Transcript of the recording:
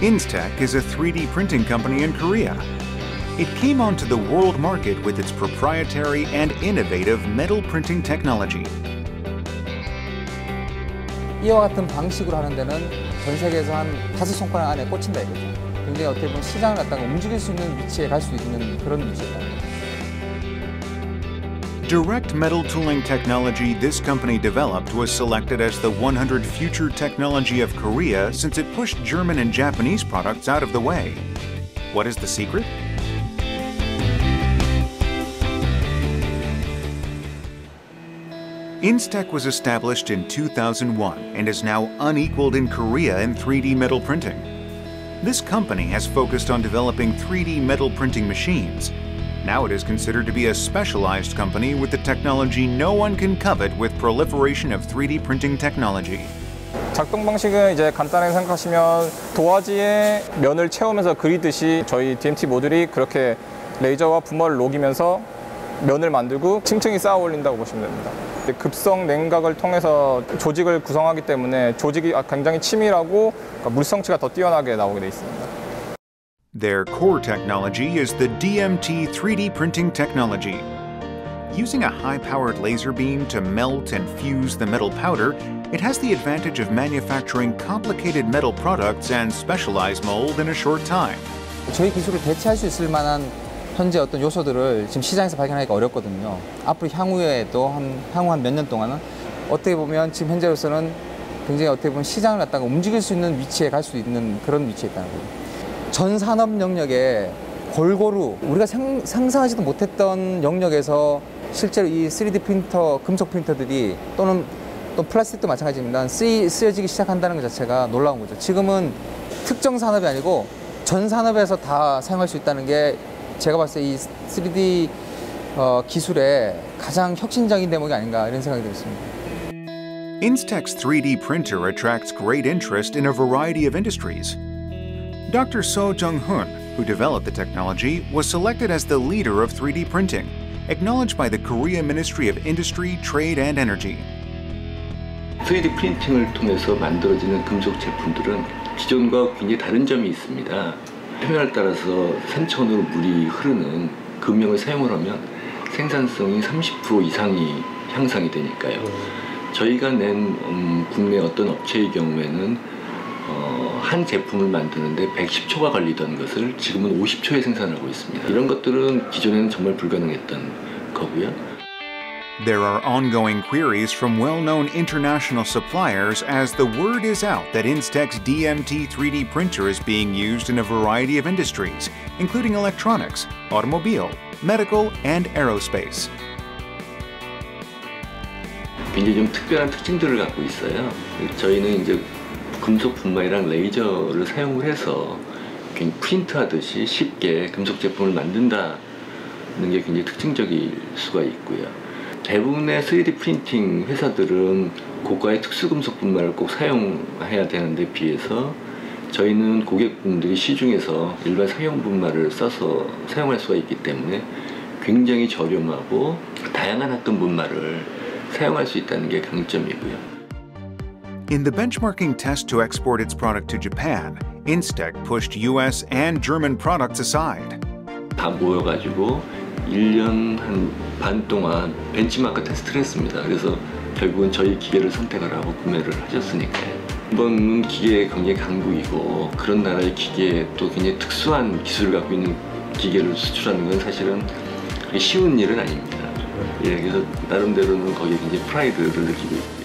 Instech is a 3D printing company in Korea. It came onto the world market with its proprietary and innovative metal printing technology. 이와 같은 방식으로 하는 데는 전 세계에서 한 다섯 손가락 안에 꽂힌다 이거죠. 굉장히 어떻게 보면 시장을 갖다가 움직일 수 있는 위치에 갈 수 있는 그런 위치다. Direct metal tooling technology this company developed was selected as the 100 Future Technology of Korea since it pushed German and Japanese products out of the way. What is the secret? Instech was established in 2001 and is now unequaled in Korea in 3D metal printing. This company has focused on developing 3D metal printing machines. Now it is considered to be a specialized company with the technology no one can covet with proliferation of 3D printing technology. 작동 방식은 이제 간단하게 생각하시면 도화지에 면을 채우면서 그리듯이 저희 DMT 모듈이 그렇게 레이저와 분말을 녹이면서 면을 만들고 층층이 쌓아 올린다고 보시면 됩니다. 급성 냉각을 통해서 조직을 구성하기 때문에 조직이 굉장히 치밀하고 물성치가 더 뛰어나게 나오게 돼 있습니다. Their core technology is the DMT 3D printing technology. Using a high-powered laser beam to melt and fuse the metal powder, it has the advantage of manufacturing complicated metal products and specialized mold in a short time. 저희 기술을 대체할 수 있을 만한 현재 어떤 요소들을 지금 시장에서 발견하기가 어렵거든요. 앞으로 향후에도 한 향후 한 몇 년 동안은 어떻게 보면 지금 현재로서는 굉장히 어떻게 보면 시장을 갖다가 움직일 수 있는 위치에 갈 수 있는 그런 위치에 있다는 거예요. 전 산업 영역에 골고루 우리가 상, 상상하지도 못했던 영역에서 실제로 이 3D 프린터, 금속 프린터들이 또는 또 플라스틱도 마찬가지입니다. 쓰이, 쓰여지기 시작한다는 것 자체가 놀라운 거죠. 지금은 특정 산업이 아니고 전 산업에서 다 사용할 수 있다는 게 제가 봤을 때 이 3D 어, 기술의 가장 혁신적인 대목이 아닌가 이런 생각이 들었습니다. Instech's 3D printer attracts great interest in a variety of industries. Dr. So Jung-hoon, who developed the technology, was selected as the leader of 3D printing, acknowledged by the Korea Ministry of Industry, Trade and Energy. 3D 프린팅을 통해서 만들어지는 금속 제품들은 기존과 굉장히 다른 점이 있습니다. 표면을 따라서 산천으로 물이 흐르는 금형을 사용을 하면 생산성이 30% 이상이 향상이 되니까요. 저희가 낸 음, 국내 어떤 업체의 경우에는 어, 한 제품을 만드는데 110초가 걸리던 것을 지금은 50초에 생산하고 있습니다. 이런 것들은 기존에는 정말 불가능했던 거고요. There are ongoing queries from well known international suppliers as the word is out that Instech's DMT 3D printer is being used in a variety of industries, including electronics, automobile, medical, and aerospace. 굉장히 좀 특별한 특징들을 갖고 있어요. 저희는 이제 금속 분말이랑 레이저를 사용을 해서 그냥 프린트하듯이 쉽게 금속 제품을 만든다는 게 굉장히 특징적일 수가 있고요. 대부분의 3D 프린팅 회사들은 고가의 특수금속 분말을 꼭 사용해야 되는데 비해서 저희는 고객분들이 시중에서 일반 사용 분말을 써서 사용할 수가 있기 때문에 굉장히 저렴하고 다양한 합금 분말을 사용할 수 있다는 게 강점이고요. In the benchmarking test to export its product to Japan, Instech pushed US and German products aside. 다 모여가지고 1년 한 반 동안 벤치마크 테스트를 했습니다. 그래서 결국은 저희 기계를 선택을 하고 구매를 하셨으니까요. 이번은 기계의 굉장히 강국이고 그런 나라의 기계에 또 굉장히 특수한 기술을 갖고 있는 기계를 수출하는 건 사실은 쉬운 일은 아닙니다. 예, 그래서 나름대로는 거기에 굉장히 프라이드를 느끼고 있고